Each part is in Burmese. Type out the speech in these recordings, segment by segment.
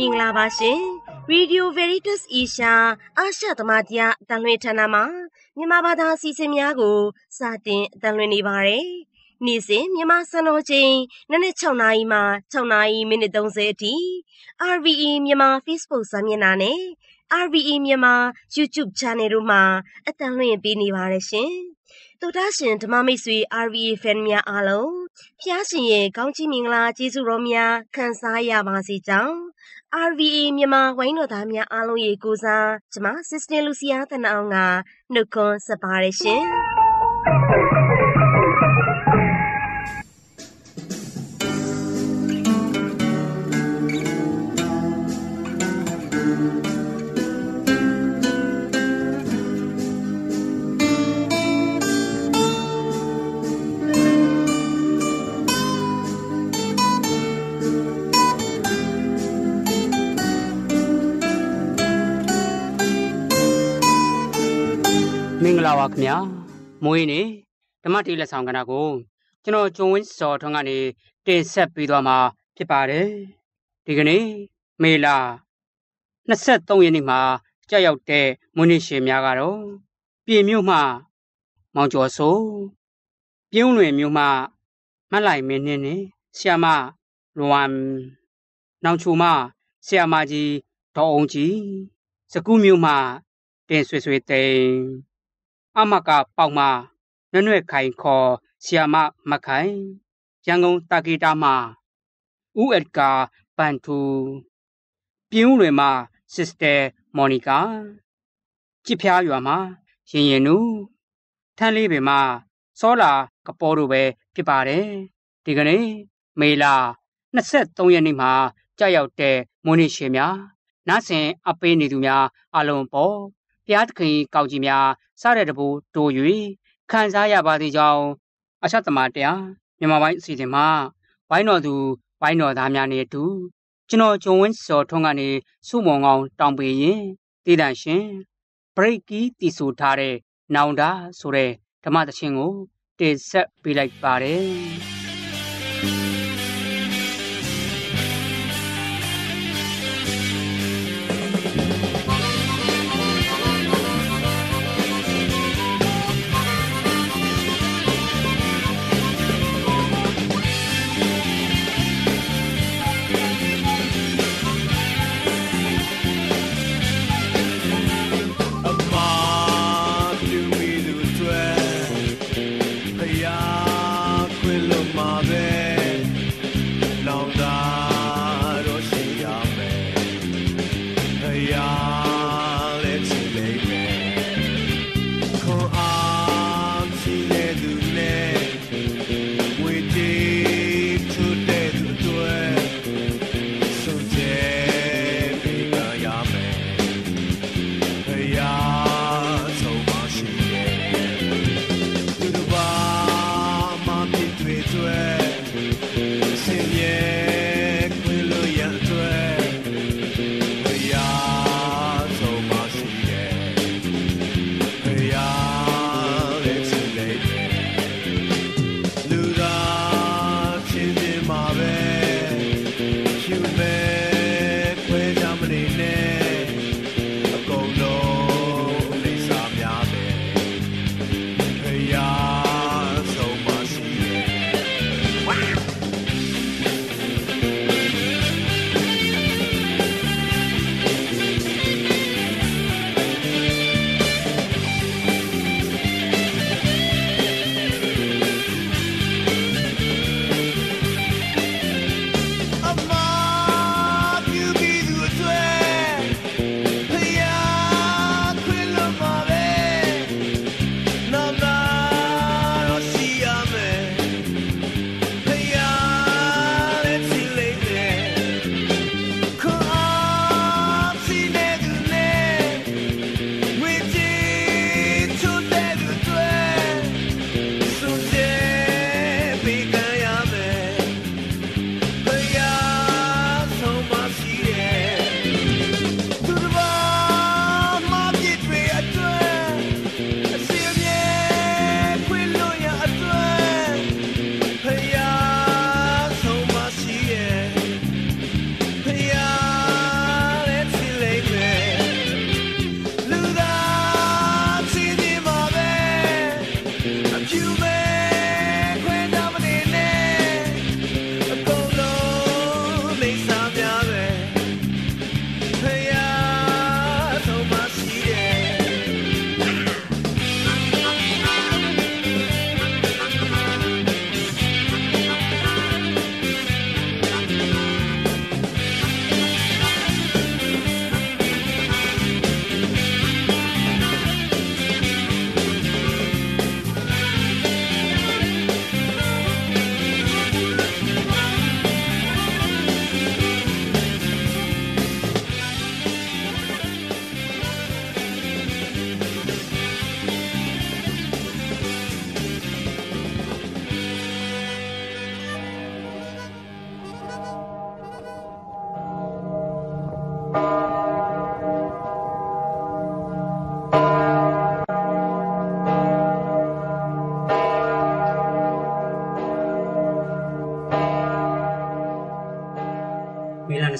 မင်္ဂလာပါရှင် Radio Veritas Asia အာရှသမတရားအတန်လွှင့်ဌာနမှာမြန်မာဘာသာအစီအစဉ်များကိုစတင်အတန်လွှင့်နေပါတယ်။နေ့စဉ်မြန်မာစံတော်ချိန်နနက်6နာရီမှ6နာရီမိနစ်30အထိ RVE မြန်မာ Facebook စာမျက်နှာနဲ့ RVE မြန်မာ YouTube Channel တို့မှာအတန်လွှင့်ပေးနေပါတယ်ရှင်။တို့တာရှင်ဓမ္မမိတ်ဆွေ RVE fan များအားလုံးဖျားရှင်ရဲ့ကောင်းချီးမင်္ဂလာကျေးဇူးတော်များခံစားရပါစေကြောင်း RVA မြန်မာဝိုင်းတော်သားများအားလုံးရေကိုစားကျမ Sister Lucia တနအောင်ကနှုတ်ခွန်းဆက်ပါရရှင် ခင်ဗျာမွေးနေ့ဓမ္မတိလက်ဆောင်ကဏ္ဍကိုကျွန်တော်ကျုံဝင်းစော်ထွန်းကနေတင်ဆက်ပေးသွားမှာဖြစ်ပါတယ်ဒီကနေ့မေလာ23ရက်နေ့မှာကြာရောက်တဲ့မွေးနေ့ရှင်များကတော့ပြည်မြို့မှ မောင်ကျော်စိုးပြုံးလွင်မြို့မှမတ်လိုက်မင်းနှင်းနဲ့ဆီယာမလွမ်နောင်ချူမှဆီယာမကြီးဒေါ်အောင်ကြီးစကူးမြို့မှတင်ဆွေဆွေတိန် အမကပေါက်မနွဲ့နွဲ့ခိုင်ခေါ်ဆီယာမမခိုင်ရန်ကုန်တာကီတာမှာဥအက်ကာပန်ထူပြင်းဦးလွင်မှာစစ်စတာမော်နီကာကြစ်ဖျားရွာမှာရင်ရင်နူထန်းလေးပင်မှာစောလာကပေါ်တို့ပဲဖြစ်ပါတယ်ဒီကနေ့မေလာ23ရက်နေ့မှာကြာရောက်တဲ့မွေးနေ့ရှင်များနားဆင်အပေးနေသူများအလုံးပေါ်ဘု ရားသခင်ကောက်ကြီးများစတဲ့တဘူတိုး၍ခံစားရပါသည်ကြောင့်အချက်သမားတရားမြန်မာပိုင်းအစီအစဉ်မှာဝိုင်းတော်သူဝိုင်းတော်သားများနဲ့အတူကျွန်တော်ဂျုံဝင်းစော်ထွန်းကနေစုမုံကောင်းတောင်းပေးရင်တည်တန့်ရှင်ဘရိတ်ကီတီဆိုထားတဲ့နောင်တာဆိုတဲ့ဓမ္မသချင်းကိုတင်ဆက်ပေးလိုက်ပါတယ်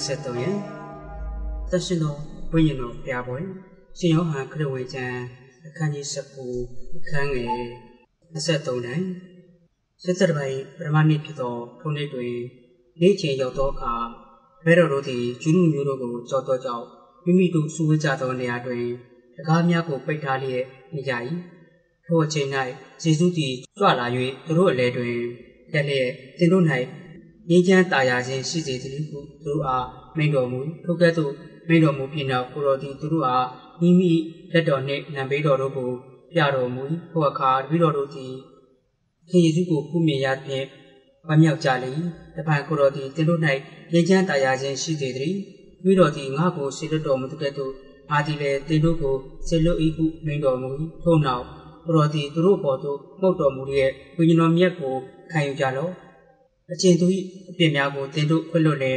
23ရက်သက်ရှင်သောဝိညာဉ်တော်ဘုရားပွဲရှင်ယောဟန်ခရစ်ဝင်ကျမ်းအခန်းကြီး19အခန်းငယ်23၌စစ်သက်ပိုင်းပရမဏိဖြစ်သောထုံးနေ့တွင်နေ့ချိန်ရောက်သောအခါဘဲတော်တို့သည်ဂျူးလူမျိုးတို့ကိုကြောက်တော့ကြောက်မိမိတို့စုဝေးကြသောနေရာတွင်တကားများကိုပိတ်ထားလျက်နေကြ၏ထိုအချိန်၌ယေရှုသည်ကြွလာ၍သူတို့အလဲတွင်ရက်လျက်သင်တို့၌ ငြိမ်းချမ်းသာယာခြင်းရှိစေသည်ဟုသူတို့အားမိန့်တော်မူထိုကဲ့သို့မိန့်တော်မူပြီးနောက်ကိုတော်သည်သူတို့အားမိမိလက်တော်နှင့်နံပေးတော်တို့ကိုပြတော်မူထိုအခါတပည့်တော်တို့သည်ခင်ယေရှုကိုဖူးမြင်ရဖြင့်ဝမ်းမြောက်ကြလေတပံကိုတော်သည်သင်တို့၌ငြိမ်းချမ်းသာယာခြင်းရှိစေသည်ပြီးတော်သည်ငါ့ကိုဆေလွတ်တော်မူတဲ့ကဲ့သို့အာဒီလေသင်တို့ကိုဆေလွတ်၏ဟုမိန့်တော်မူထို့နောက်ကိုတော်သည်သူတို့ပေါ်သို့မှုတ်တော်မူရဲ့ဝိညာဉ်တော်မြတ်ကိုခံယူကြလော့ အကျဉ်သူ၏အပြစ်များကိုသင်တို့ခွင့်လွတ်လေ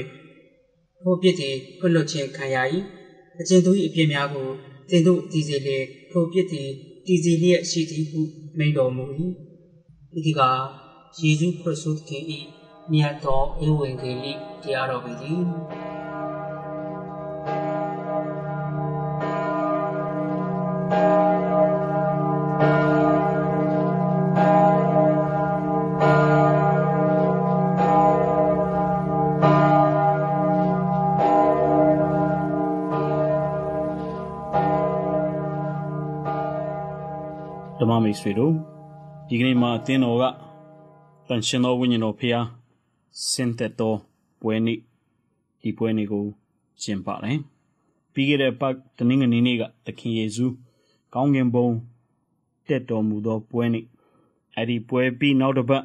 ထိုပြစ်သည်ခွင့်လွတ်ခြင်းခံရ၏အကျဉ်သူ၏အပြစ်များကိုသင်တို့တည်စေလေထိုပြစ်သည်တည်စေလျက်ရှိသည်ဟုမိန့်တော်မူ၏ဒီကယေရှုခရစ်တော်ခင်၏မြတ်သောဧဝံဂေလိတရားတော်ပေသည် တ်ဆွေတို့ဒီကနေ့မှာအသင်းတော်ကတန်ရှင်တော်ဝိညာဉ်တော်ဖျားစင်သက်တော်ပွဲနေ့ဒီပွဲနေ့ကိုကျင်းပတယ်ပြီးခဲ့တဲ့ပတ်တနင်္ဂနွေနေ့ကသခင်ယေရှုကောင်းကင်ဘုံတက်တော်မူသောပွဲနေ့အဲ့ဒီပွဲပြီးနောက်တစ်ပတ်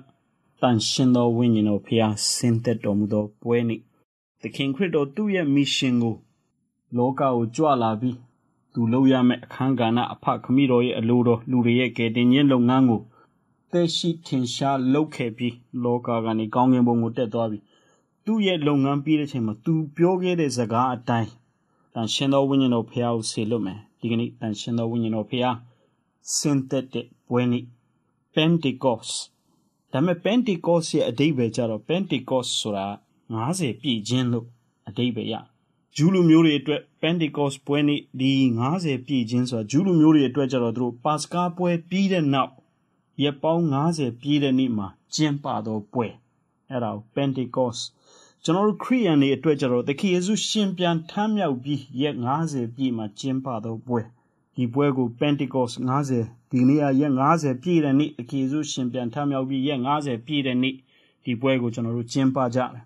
တန်ရှင်တော်ဝိညာဉ်တော်ဖျားစင်သက်တော်မူသောပွဲနေ့သခင်ခရစ်တော်သူ့ရဲ့မစ်ရှင်ကိုလောကကိုကြွလာပြီး သူလုပ်ရမယ့်အခန်းကဏ္ဍအဖခမည်းတော်ရဲ့အလိုတော်လူတွေရဲ့ကယ်တင်ခြင်းလုပ်ငန်းကိုသက်ရှိထင်ရှားလုပ်ခဲ့ပြီးလောကကနေကောင်းကင်ဘုံကိုတက်သွားပြီးသူ့ရဲ့လုပ်ငန်းပြီးတဲ့ချိန်မှာသူပြောခဲ့တဲ့စကားအတိုင်းတန်ရှင်တော်ဝိညာဉ်တော်ဖះကိုဆေလွတ်မယ်ဒီကနေ့တန်ရှင်တော်ဝိညာဉ်တော်ဖះစင်သက်တဲ့ပွဲနေ့ Pentecost ဒါပေမဲ့ Pentecost ရဲ့အဓိပ္ပာယ်ကျတော့ Pentecost ဆိုတာ90ပြည့်ခြင်းလို့အဓိပ္ပာယ်ရ ဂျူးလူမျိုးတွေအတွက် Pentecost ပွဲနေ့ဒီ90ပြည့်ခြင်းဆိုတာဂျူးလူမျိုးတွေအတွက်ကျတော့သူတို့ပါစကာပွဲပြီးတဲ့နောက်ရက်ပေါင်း90ပြည့်တဲ့နေ့မှာကျင်းပတော့ပွဲအဲ့ဒါကို Pentecost ကျွန်တော်တို့ခရိယန်တွေအတွက်ကျတော့သခင်ယေရှုရှင်ပြန်ထမ်းမြောက်ပြီးရက်90ပြည့်မှာကျင်းပတော့ပွဲဒီပွဲကို Pentecost 90ဒီနေ့ရက်90ပြည့်တဲ့နေ့သခင်ယေရှုရှင်ပြန်ထမ်းမြောက်ပြီးရက်90ပြည့်တဲ့နေ့ဒီပွဲကိုကျွန်တော်တို့ကျင်းပကြတယ်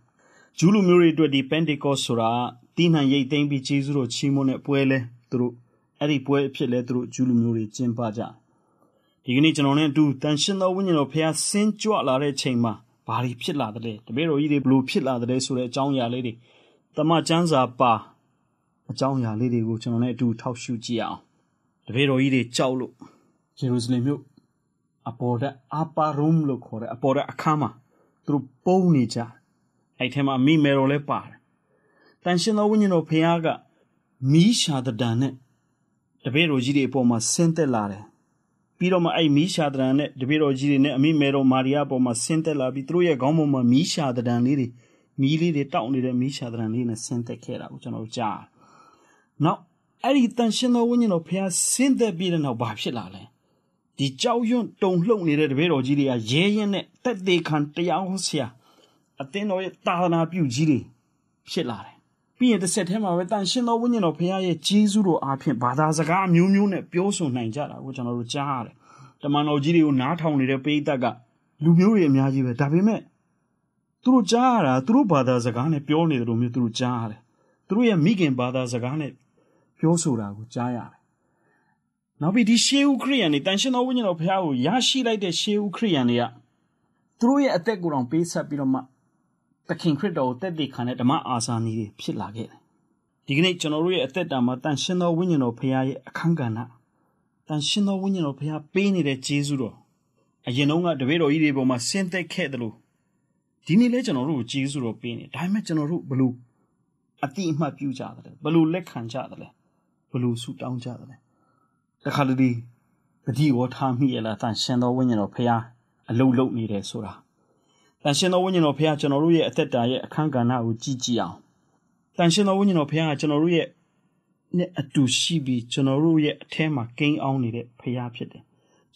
ဂျူးလူမျိုးတွေအတွက်ဒီ Pentecost ဆိုတာ တီးနှံရိတ်သိမ်းပြီးဂျေဇုတော်ချီးမွမ်းတဲ့ပွဲလဲသူတို့အဲ့ဒီပွဲအဖြစ်လဲသူတို့ဂျူးလူမျိုးတွေကျင်းပကြဒီကနေ့ကျွန်တော်နဲ့အတူတန်ရှင်းသောဝိညာဉ်တော်ဖះဆင်းကြွလာတဲ့ချိန်မှာဘာတွေဖြစ်လာတဲ့တပည့်တော်ကြီးတွေဘလို့ဖြစ်လာတဲ့ဆိုတဲ့အကြောင်းအရာလေးတွေတမန်ကျမ်းစာပါအကြောင်းအရာလေးတွေကိုကျွန်တော်နဲ့အတူထောက်ရှုကြည့်အောင်တပည့်တော်ကြီးတွေကြောက်လို့ယေရုရှလင်မြို့အပေါ်တဲ့အပါရုံလို့ခေါ်တဲ့အပေါ်တဲ့အခန်းမှာသူတို့ပုံနေကြအဲ့ထဲမှာမိမယ်တော်လည်းပါတယ် တန်ရှင်သောဝိညာဉ်တော်ဖခင်ကမီးရှာတဒံနဲ့တပည့်တော်ကြီးတွေအပေါ်မှာဆင်းသက်လာတယ်ပြီးတော့မှအဲ့မီးရှာတဒံနဲ့တပည့်တော်ကြီးတွေနဲ့အမိမယ်တော်မာရီယာအပေါ်မှာဆင်းသက်လာပြီးသူတို့ရဲ့ခေါင်းပေါ်မှာမီးရှာတဒံလေးတွေမီးလေးတွေတောက်နေတဲ့မီးရှာတဒံလေးနဲ့ဆင်းသက်ခဲ့တာကိုကျွန်တော်ကြား။နောက်အဲ့ဒီတန်ရှင်သောဝိညာဉ်တော်ဖခင်ဆင်းသက်ပြီးတဲ့နောက်ဘာဖြစ်လာလဲ။ဒီကြောက်ရွံ့တုန်လှုပ်နေတဲ့တပည့်တော်ကြီးတွေကရဲရဲနဲ့တက်သေးခံတရားဟောဆရာအသင်းတော်ရဲ့တာသနာပြုကြီးတွေဖြစ်လာတယ် ပြီးရင်တစ်ဆက်တည်းမှာပဲတန်ရှင်သောဝိညာဉ်တော်ဖခင်ရဲ့ဂျေဇုတော်အားဖြင့်ဘာသာစကားအမျိုးမျိုးနဲ့ပြောဆိုနိုင်ကြတာကိုကျွန်တော်တို့ကြားရတယ်တမန်တော်ကြီးတွေကိုနားထောင်နေတဲ့ပိဋကတ်ကလူမျိုးတွေအများကြီးပဲဒါပေမဲ့သူတို့ကြားရတာသူတို့ဘာသာစကားနဲ့ပြောနေတယ်လို့မျိုးသူတို့ကြားရတယ်သူတို့ရဲ့မိခင်ဘာသာစကားနဲ့ပြောဆိုတာကိုကြားရတယ်နောက်ပြီးဒီရှေးဦးခရိယန်တွေတန်ရှင်တော်ဝိညာဉ်တော်ဖခင်ကိုရရှိလိုက်တဲ့ရှေးဦးခရိယန်တွေကသူတို့ရဲ့အသက်ကိုယ်တော်ပေးဆက်ပြီးတော့မှ သခင်ခရစ်တော်ကိုတက်တည်ခံတဲ့ဓမ္မအာဇာနည်တွေဖြစ်လာခဲ့တယ်။ဒီကနေ့ကျွန်တော်တို့ရဲ့အသက်တာမှာတန်ရှင်သောဝိညာဉ်တော်ဖခင်ရဲ့အခန်းကဏ္ဍတန်ရှင်သောဝိညာဉ်တော်ဖခင်ပေးနေတဲ့ကျေးဇူးတော်အရင်တုန်းကတပည့်တော်ကြီးတွေပေါ်မှာဆင်းသက်ခဲ့တယ်လို့ဒီနေ့လဲကျွန်တော်တို့ကိုကျေးဇူးတော်ပေးနေဒါပေမဲ့ကျွန်တော်တို့ဘလို့အတိအမှတ်ပြုကြတယ်ဘလို့လက်ခံကြတယ်ဘလို့ဆုတောင်းကြတယ်တခါတလေပတိဝထားမိရလားတန်ရှင်သောဝိညာဉ်တော်ဖခင်အလုံးလုံးနေတယ်ဆိုတာ တန်ရှင်တော်ဝိညာဉ်တော်ဖခင်ကျွန်တော်တို့ရဲ့အသက်တာရဲ့အခန်းကဏ္ဍကိုကြည့်ကြည့်အောင်တန်ရှင်သောဝိညာဉ်တော်ဖခင်ကကျွန်တော်တို့ရဲ့နဲ့အတူရှိပြီးကျွန်တော်တို့ရဲ့အထဲမှာကိန်းအောင်နေတဲ့ဖခင်ဖြစ်တယ်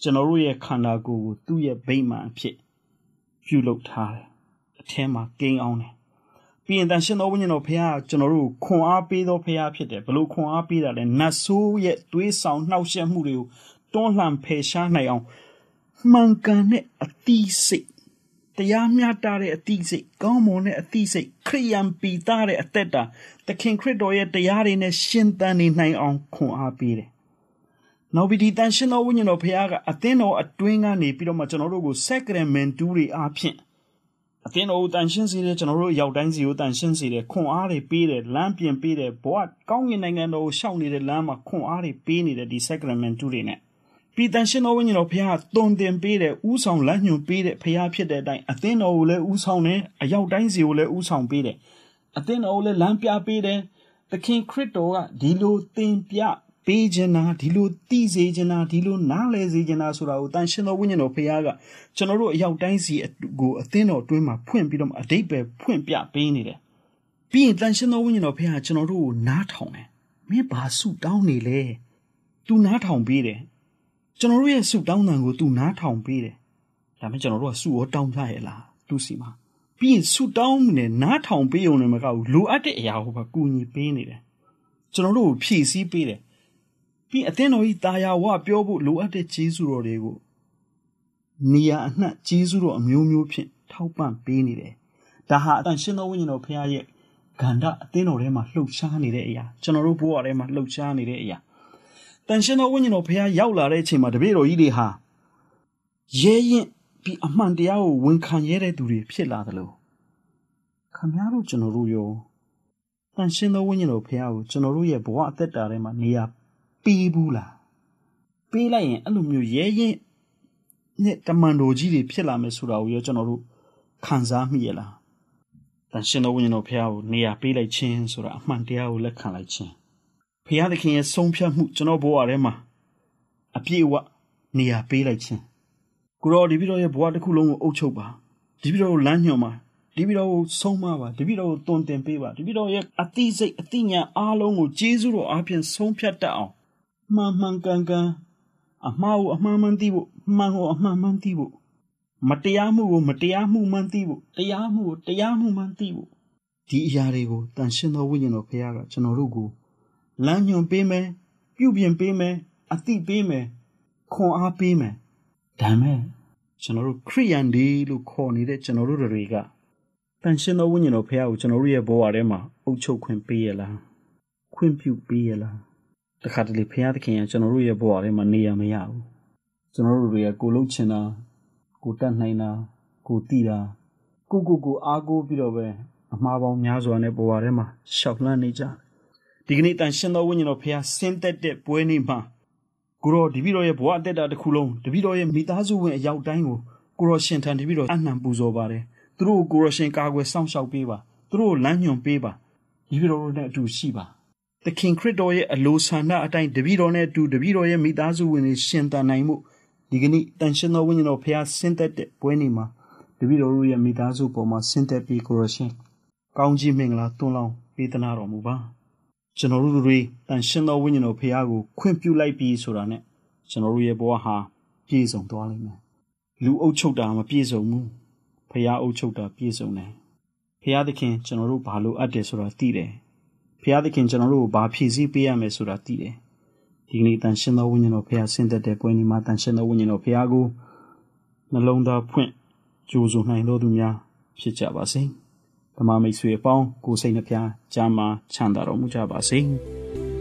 ကျွန်တော်တို့ရဲ့ခန္ဓာကိုယ်ကိုသူ့ရဲ့ဗိမာန်အဖြစ်ပြုလုပ်ထားတယ်အထဲမှာကိန်းအောင်တယ်ပြီးရင်တန်ရှင်သောဝိညာဉ်တော်ဖခင်ကကျွန်တော်တို့ကိုခွန်အားပေးသောဖခင်ဖြစ်တယ်ဘလို့ခွန်အားပေးတာလဲနတ်ဆိုးရဲ့သွေးဆောင်နှောက်ယှက်မှုတွေကိုတွန်းလှန်ဖယ်ရှားနိုင်အောင်မှန်ကန်တဲ့အတိစိတ် တရားမျှတတဲ့အတိစိတ်ကောင်းမွန်တဲ့အတိစိတ်ခရိယံပီတာတဲ့အသက်တာသခင်ခရစ်တော်ရဲ့တရားတွေနဲ့ရှင်သန်နေနိုင်အောင်ခွန်အားပေးတယ်။နောက်ပြီးဒီတန်ရှင်တော်ဝိညာဉ်တော်ဖခင်ကအသင်းတော်အတွင်းကနေပြီးတော့မှကျွန်တော်တို့ကို sacrament တူတွေအားဖြင့်အသင်းတော်ကိုတန်ရှင်းစေတယ်ကျွန်တော်တို့ရောက်တိုင်းစီကိုတန်ရှင်းစေတယ်ခွန်အားတွေပေးတယ်လမ်းပြင်ပေးတယ်ဘဝကောင်းကင်နိုင်ငံတော်ကိုရှောက်နေတဲ့လမ်းမှာခွန်အားတွေပေးနေတယ်ဒီ sacrament တူတွေနဲ့ ပြီးတန်ရှင်တော်ဝိညာဉ်တော်ဖခင်ကတုံတင်ပေးတယ်ဥဆောင်လမ်းညွှန်ပေးတယ်ဖခင်ဖြစ်တဲ့အတိုင်းအသင်းတော်ကိုလည်းဥဆောင်တယ်အရောက်တိုင်းစီကိုလည်းဥဆောင်ပေးတယ်အသင်းတော်ကိုလည်းလမ်းပြပေးတယ်သခင်ခရစ်တော်ကဒီလိုသင်ပြပေးခြင်းနာဒီလိုသိစေခြင်းနာဒီလိုနားလည်စေခြင်းနာဆိုတာကိုတန်ရှင်တော်ဝိညာဉ်တော်ဖခင်ကကျွန်တော်တို့အရောက်တိုင်းစီကိုအသင်းတော်အတွင်းမှာဖွင့်ပြီးတော့အတိတ်ပဲဖွင့်ပြပေးနေတယ်ပြီးရင်တန်ရှင်တော်ဝိညာဉ်တော်ဖခင်ကကျွန်တော်တို့ကိုနားထောင်တယ်မင်းဘာဆုတောင်းနေလဲ तू နားထောင်ပေးတယ် ကျွန်တော်တို့ရဲ့ဆုတောင်းတန်ကို तू နားထောင်ပေးတယ်ဒါပေမဲ့ကျွန်တော်တို့ကဆုရောတောင်းကြရဲ့လားသူစီမှာပြီးရင်ဆုတောင်းနေနားထောင်ပေးုံနဲ့မကဘူးလိုအပ်တဲ့အရာကိုပါကူညီပေးနေတယ်ကျွန်တော်တို့ကိုဖြည့်ဆည်းပေးတယ်ပြီးအသင်းတော်ကြီးတာယာဝပြောဖို့လိုအပ်တဲ့ကျေးဇူးတော်တွေကိုနေရာအနှံ့ကျေးဇူးတော်အမျိုးမျိုးဖြင့်ထောက်ပံ့ပေးနေတယ်ဒါဟာအတန်ရှင်တော်ဝိညာဉ်တော်ဖခင်ရဲ့ဂန္ဓအသင်းတော်ထဲမှာလှုပ်ရှားနေတဲ့အရာကျွန်တော်တို့ဘဝထဲမှာလှုပ်ရှားနေတဲ့အရာ တန်ရှင်တော်ဝိညာဉ်တော်ဖခင်ရောက်လာတဲ့အချိန်မှာတပည့်တော်ကြီးတွေဟာရဲရင်ပြီးအမှန်တရားကိုဝန်ခံရတဲ့သူတွေဖြစ်လာသလိုခမည်းတော်ကျွန်တော်တို့ရောတန်ရှင်တော်ဝိညာဉ်တော်ဖခင်ကိုကျွန်တော်တို့ရဲ့ဘဝအသက်တာထဲမှာနေရာပေးဘူးလားပေးလိုက်ရင်အဲ့လိုမျိုးရဲရင်နဲ့တမန်တော်ကြီးတွေဖြစ်လာမယ်ဆိုတာကိုရောကျွန်တော်တို့ခံစားမိရလားတန်ရှင်တော်ဝိညာဉ်တော်ဖခင်ကိုနေရာပေးလိုက်ခြင်းဆိုတာအမှန်တရားကိုလက်ခံလိုက်ခြင်း ဖခင်သခင်ရဲ့ဆုံးဖြတ်မှုကျွန်တော်ဘဝထဲမှာအပြည့်အဝနေရာပေးလိုက်ခြင်းကိုရောဒီပြီးတော့ရဲ့ဘဝတစ်ခုလုံးကိုအုပ်ချုပ်ပါဒီပြီးတော့လမ်းညွှန်ပါဒီပြီးတော့ဆုံးမပါဒီပြီးတော့တွင်တင်ပေးပါဒီပြီးတော့ရဲ့အတိစိတ်အတိညာအားလုံးကိုကျေးဇူးတော်အားဖြင့်ဆုံးဖြတ်တတ်အောင်မှန်မှန်ကန်ကန်အမှားကိုအမှန်မှန်သိဖို့မှန်ကိုအမှန်မှန်သိဖို့မတရားမှုကိုမတရားမှုမှန်သိဖို့တရားမှုကိုတရားမှုမှန်သိဖို့ဒီအရာတွေကိုတန်ရှင်းသောဝိညာဉ်တော်ဖခင်ကကျွန်တော်တို့ကို လမ်းညွှန်ပေးမယ်ပြုပြင်ပေးမယ်အသိပေးမယ်ခွန်အားပေးမယ်ဒါမဲ့ကျွန်တော်တို့ခရိယန်ဒီလို့ခေါ်နေတဲ့ကျွန်တော်တို့တွေကတန်ရှင်းသောဝိညာဉ်တော်ဖခင်ကိုကျွန်တော်တို့ရဲ့ဘဝထဲမှာအုပ်ချုပ်ခွင့်ပေးရလားခွင့်ပြုပေးရလားတခါတလေဖခင်သခင်ကကျွန်တော်တို့ရဲ့ဘဝထဲမှာနေရမရဘူးကျွန်တော်တို့တွေကကိုလုံးချင်တာကိုတတ်နိုင်တာကိုတီးတာကိုကိုကိုအားကိုးပြီးတော့ပဲအမှားပေါင်းများစွာနဲ့ဘဝထဲမှာရှောက်လှမ်းနေကြ ဒီကနေ့တန်ရှင်သောဝိညာဉ်တော်ဖခင်ဆင်းသက်တဲ့ပွဲနေ့မှာကိုရောဒီပြီးတော့ရဲ့ဘဝအသက်တာတစ်ခုလုံးဒီပြီးတော့ရဲ့မိသားစုဝင်အရောက်တိုင်းကိုကိုရောရှင်ထံဒီပြီးတော့အနှံပူဇော်ပါတယ်သူတို့ကိုကိုရောရှင်ကာကွယ်စောင့်ရှောက်ပေးပါသူတို့ကိုလမ်းညွှန်ပေးပါဒီပြီးတော့နဲ့အတူရှိပါသခင်ခရစ်တော်ရဲ့အလိုဆန္ဒအတိုင်းတပည့်တော်နဲ့အတူတပည့်တော်ရဲ့မိသားစုဝင်တွေရှင်သန်နိုင်မှုဒီကနေ့တန်ရှင်တော်ဝိညာဉ်တော်ဖခင်ဆင်းသက်တဲ့ပွဲနေ့မှာတပည့်တော်တို့ရဲ့မိသားစုပေါ်မှာဆင်းသက်ပြီးကိုရရှင်ကောင်းကြီးမင်္ဂလာတွန်းလောင်းပေးသနာတော်မူပါ ကျွန်တော်တို့တွေတန်ရှင်တော်ဝိညာဉ်တော်ဖခင်ကိုခွင့်ပြုလိုက်ပြီးဆိုတာနဲ့ကျွန်တော်တို့ရဲ့ဘဝဟာပြည့်စုံသွားလိမ့်မယ်လူအုပ်ချုပ်တာမပြည့်စုံဘူးဖခင်အုပ်ချုပ်တာပြည့်စုံတယ်ဖခင်သခင်ကျွန်တော်တို့ဘာလို့အပ်တယ်ဆိုတာသိတယ်ဖခင်သခင်ကျွန်တော်တို့ကိုဘာဖြည့်ဆည်းပေးရမယ်ဆိုတာသိတယ်ဒီကနေ့တန်ရှင်သောဝိညာဉ်တော်ဖခင်ဆင်းသက်တဲ့ပွဲนี้မှာတန်ရှင်သောဝိညာဉ်တော်ဖခင်ကိုနှလုံးသားဖွင့်ကြိုးစုံနိုင်တော်သူများဖြစ်ကြပါစေ ဓမ္မမိတ်ဆွေအပေါင်းကိုယ်စိတ်နှပြချမ်းသာချမ်းသာတော်မူကြပါစေ။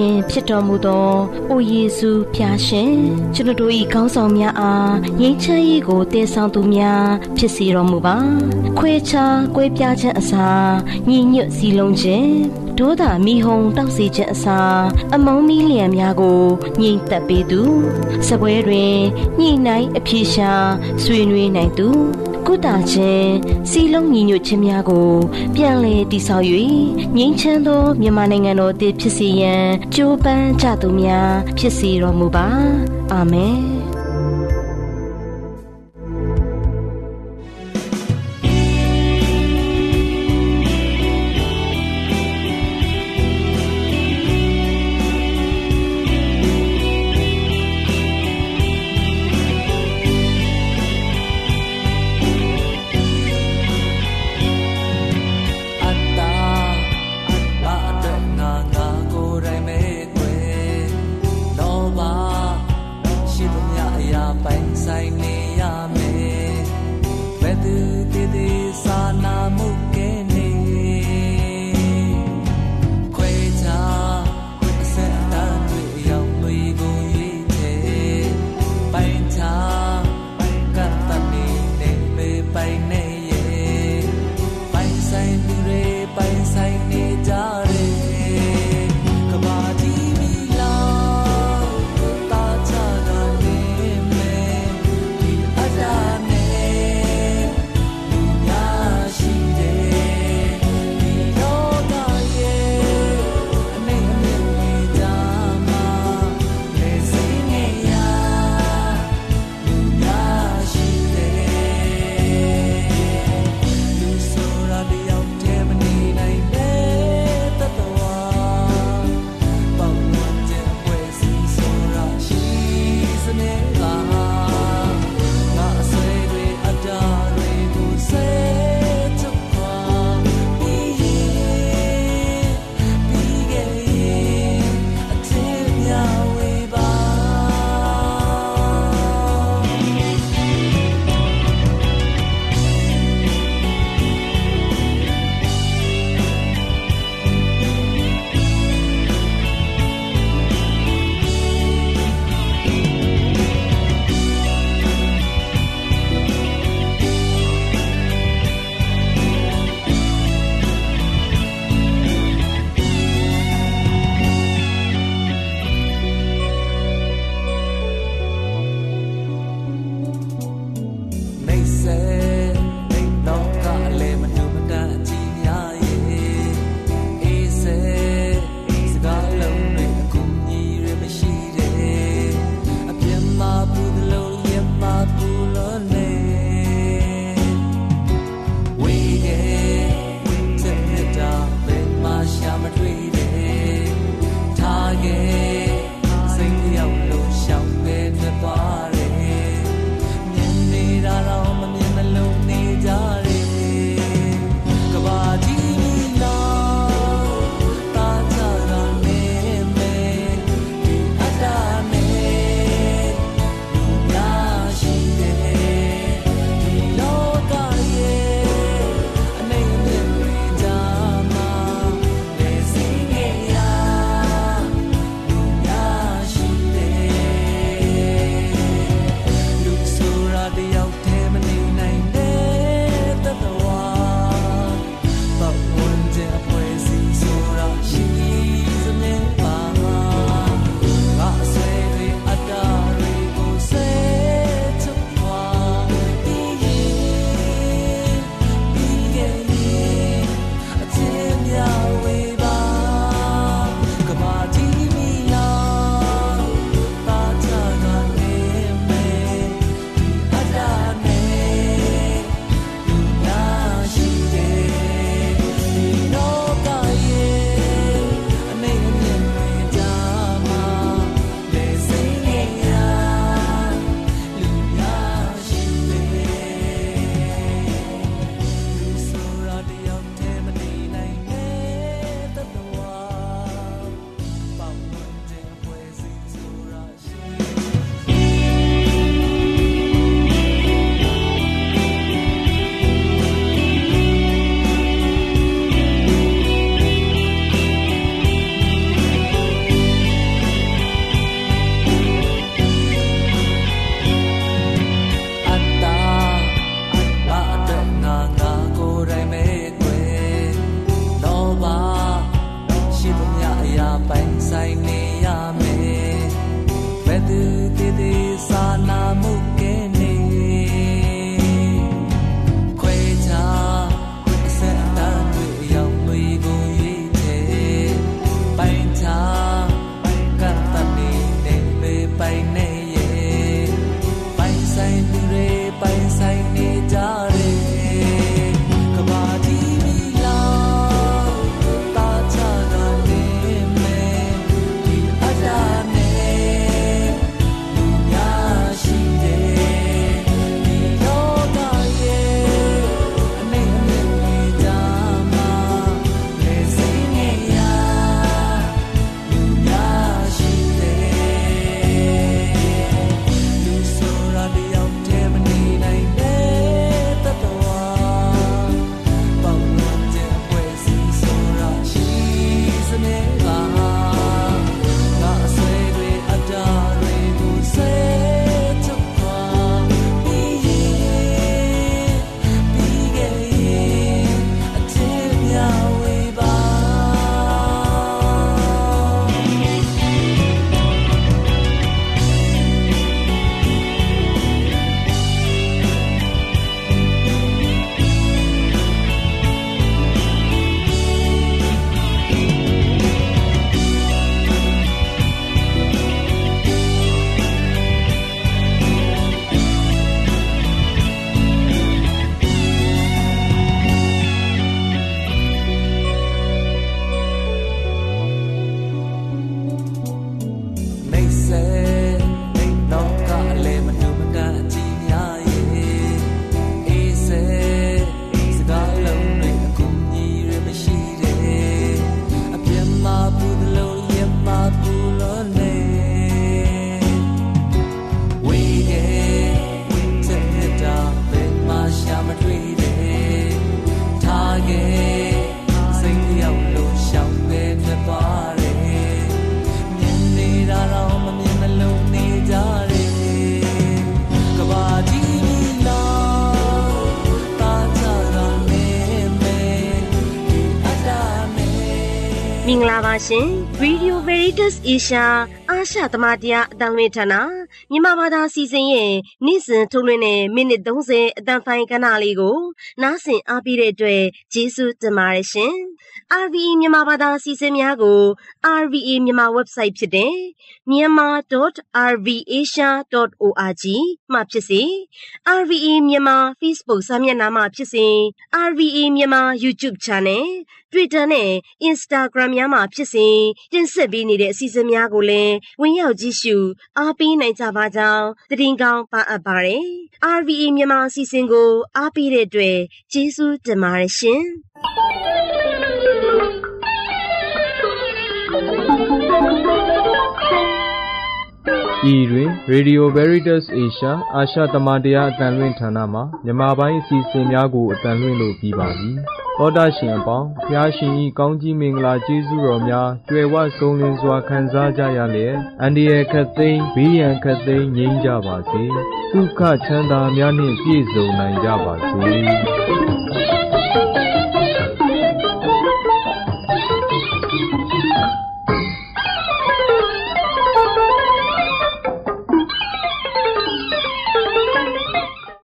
တို့၏ဘုရင်ဖြစ်တော်မူသောအိုယေရှုဖျားရှင်ကျွန်တော်တို့၏ခေါင်းဆောင်များအားငြိမ်းချမ်းရေးကိုတည်ဆောင်သူများဖြစ်စေတော်မူပါခွဲခြားကွဲပြားခြင်းအစားညီညွတ်စည်းလုံးခြင်းဒိုးသာမိဟုံတောက်စီခြင်းအစားအမုံမီလျံများကိုညှိသက်ပေးသူစပွဲတွင်ညှိနှိုင်းအပြေရှာဆွေးနွေးနိုင်သူ ကုတာချင်းစီလုံးညီညွတ်ခြင်းများကို ပြန်လည်တည်ဆောက်၍ငြိမ်းချမ်းသောမြန်မာနိုင်ငံတော်တည်ဖြစ်စေရန်ကြိုးပမ်းကြသူများ ဖြစ်စေတော်မူပါအာမင် မင်္ဂလာပါရှင် Radio Veritas Asia အာရှသမတရားအတန်လွင်ဌာနမြန်မာဘာသာစီစဉ်ရဲ့နေ့စဉ်ထုတ်လွှင့်တဲ့မိနစ်30အတန်ဖိုင်ကဏ္ဍလေးကိုနားဆင်အားပေးတဲ့အတွက်ကျေးဇူးတင်ပါတယ်ရှင် RVE မြန်မာဘာသာစီစဉ်များကို RVE မြန်မာ website ဖြစ်တဲ့ myanmar.rvasia.org မှာဖြစ်စေ RVE မြန်မာ Facebook စာမျက်နှာမှာဖြစ်စေ RVE မြန်မာ YouTube Channel Twitter နဲ့ Instagram များမှာဖြစ်စေတင်ဆက်ပေးနေတဲ့အစီအစဉ်များကိုလည်းဝင်ရောက်ကြည့်ရှုအားပေးနိုင်ကြပါကြောင်းသတင်းကောင်းပါအပ်ပါတယ်။ RVE မြန်မာအစီအစဉ်ကို အားပေးတဲ့အတွက်ကျေးဇူးတင်ပါတယ်ရှင်။ ဤတွင် Radio Veritas Asia အာရှသမတရားအတန်လွင့်ဌာနမှမြန်မာပိုင်းအစီအစဉ်များကိုအတန်လွင့်လို့ပြီးပါပြီ။သောတာရှင်အပေါင်းဖျားရှင်ဤကောင်းကြီးမင်္ဂလာကျေးဇူးတော်များကြွယ်ဝဆုံးလင်းစွာခံစားကြရလျက်အန္တရာယ်ခတ်သိမ်းဘေးရန်ခတ်သိမ်းငြိမ်းကြပါစေ။ဒုက္ခချမ်းသာများနှင့်ပြည့်စုံနိုင်ကြပါစေ။